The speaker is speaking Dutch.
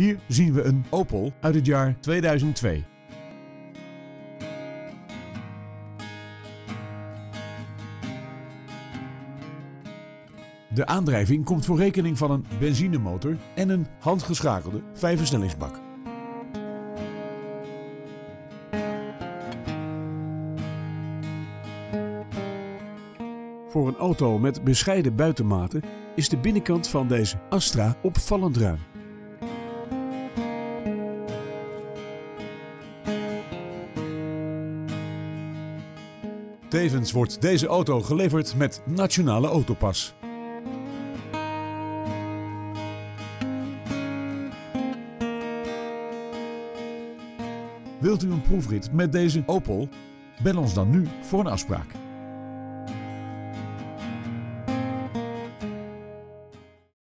Hier zien we een Opel uit het jaar 2002. De aandrijving komt voor rekening van een benzinemotor en een handgeschakelde vijfversnellingsbak. Voor een auto met bescheiden buitenmaten is de binnenkant van deze Astra opvallend ruim. Tevens wordt deze auto geleverd met Nationale Autopas. Wilt u een proefrit met deze Opel? Bel ons dan nu voor een afspraak.